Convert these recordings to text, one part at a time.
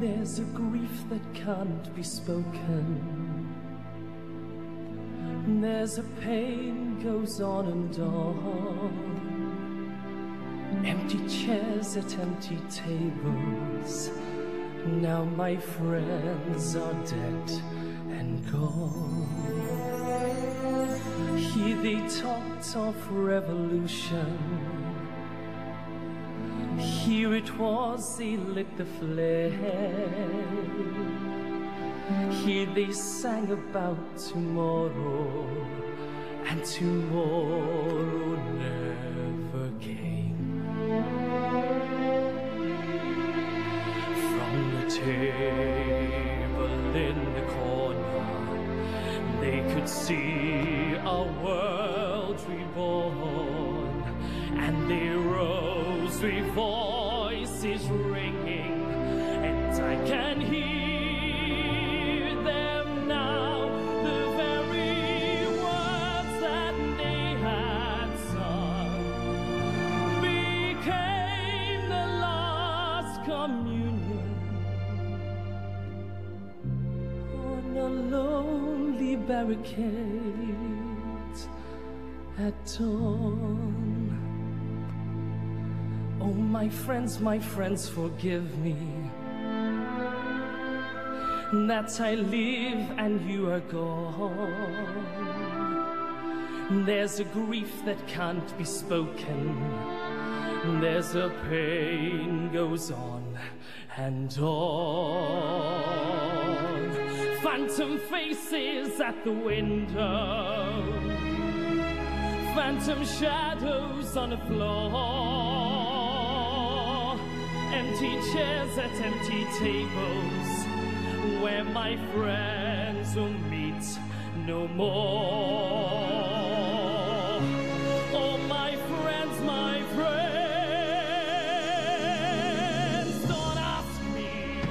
There's a grief that can't be spoken. There's a pain goes on and on. Empty chairs at empty tables. Now my friends are dead and gone. Here they talked of revolution. Here it was they lit the flame. Here they sang about tomorrow, and tomorrow never came. From the table in the corner, they could see a world reborn, and they rose voices ringing, and I can hear them now, the very words that they had sung became the last communion on a lonely barricade at dawn. Oh, my friends, my friends, forgive me that I live and you are gone. There's a grief that can't be spoken. There's a pain goes on and on. Phantom faces at the window. Phantom shadows on the floor. Empty chairs at empty tables where my friends will meet no more. Oh, my friends, my friends, don't ask me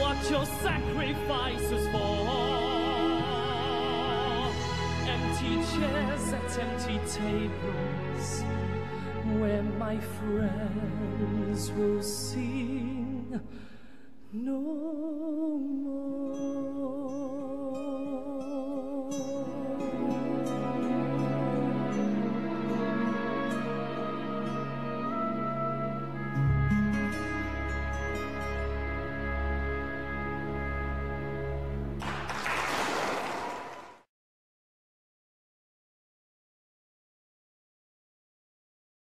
what your sacrifice was for. Empty chairs at empty tables where my friends will sing no more.